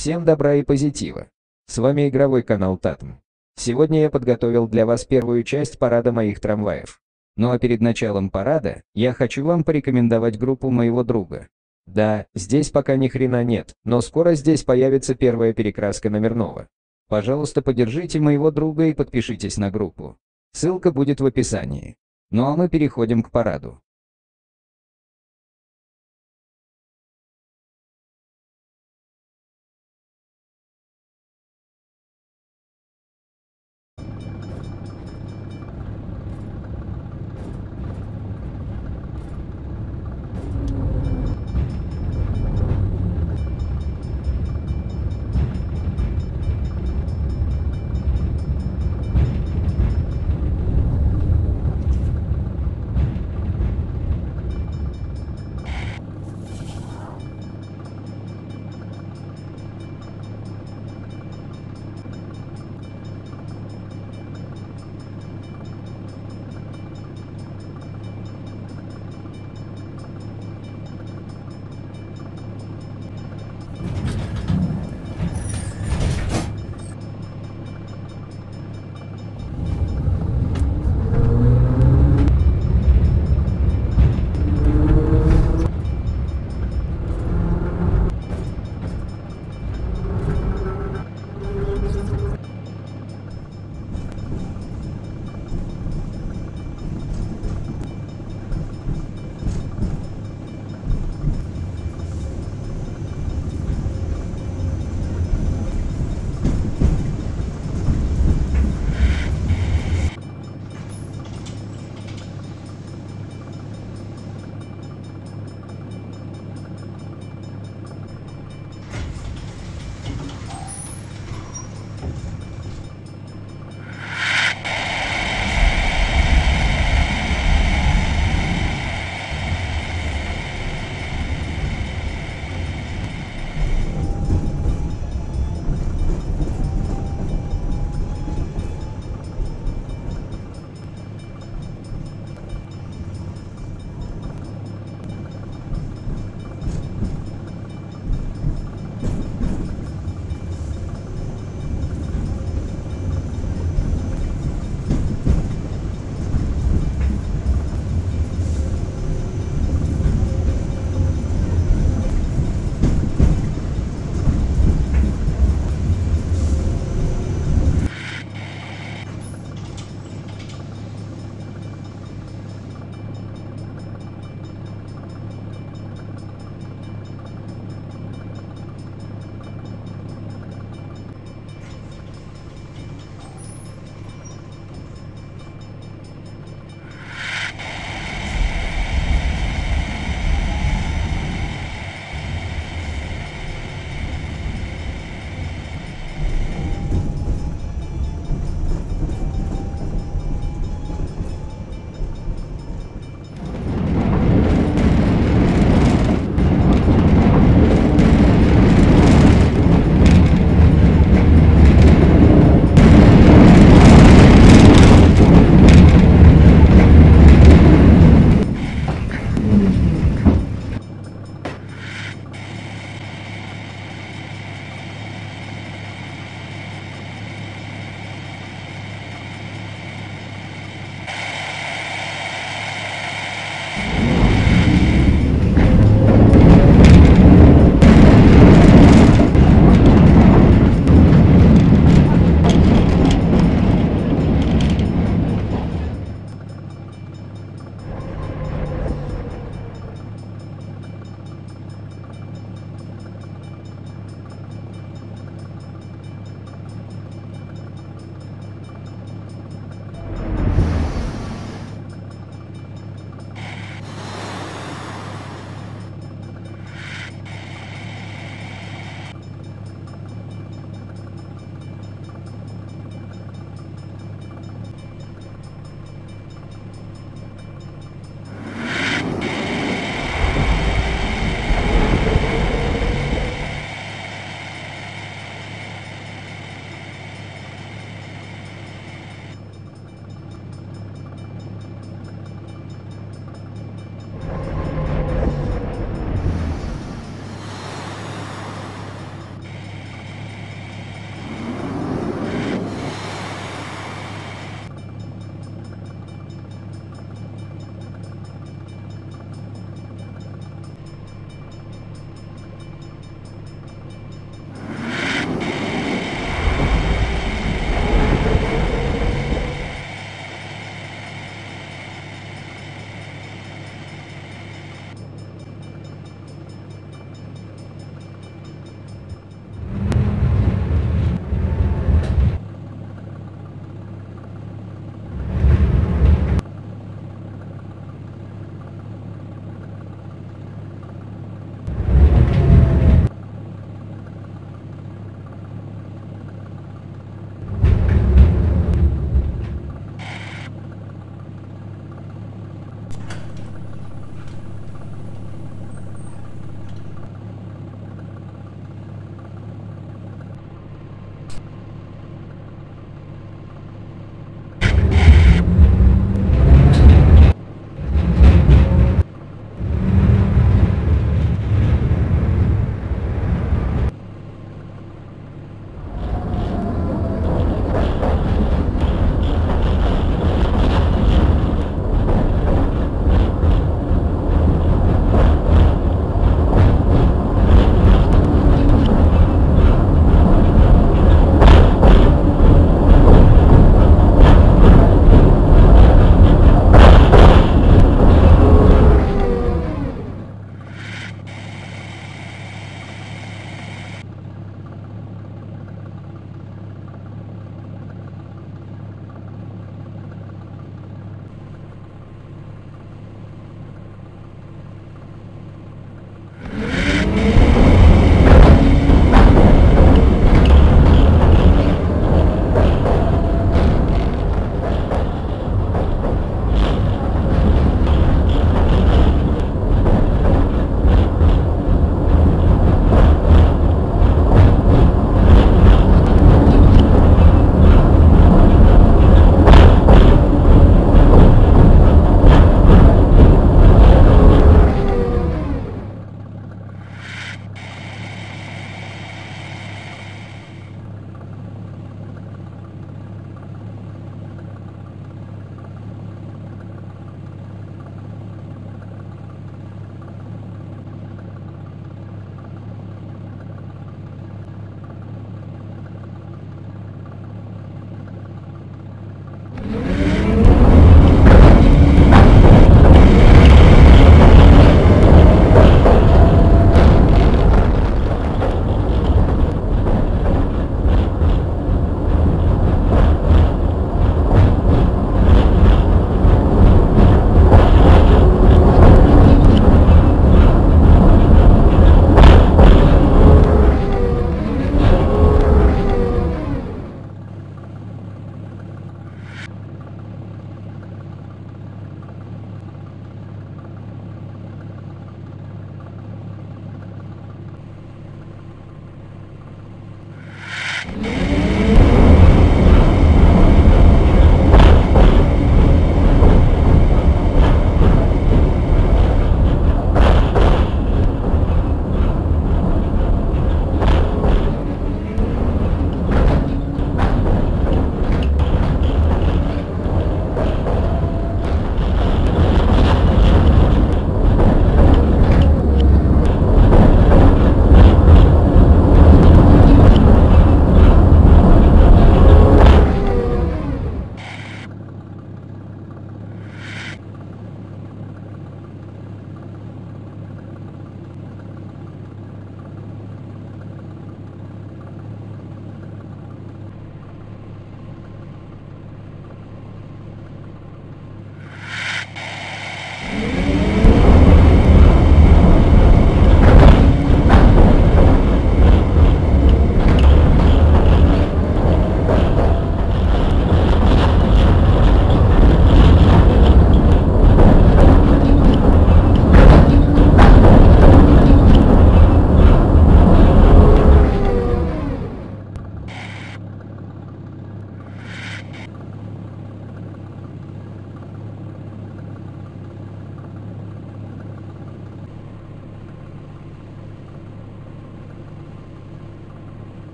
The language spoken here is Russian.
Всем добра и позитива. С вами игровой канал Татм. Сегодня я подготовил для вас первую часть парада моих трамваев. Ну а перед началом парада, я хочу вам порекомендовать группу моего друга. Да, здесь пока ни хрена нет, но скоро здесь появится первая перекраска номерного. Пожалуйста, поддержите моего друга и подпишитесь на группу. Ссылка будет в описании. Ну а мы переходим к параду.